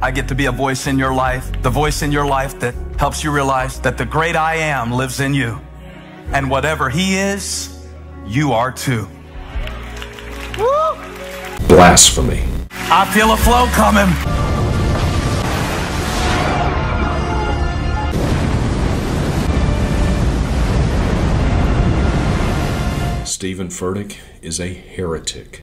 I get to be a voice in your life, the voice in your life that helps you realize that the great I am lives in you. And whatever he is, you are too. Blasphemy. I feel a flow coming. Steven Furtick is a heretic.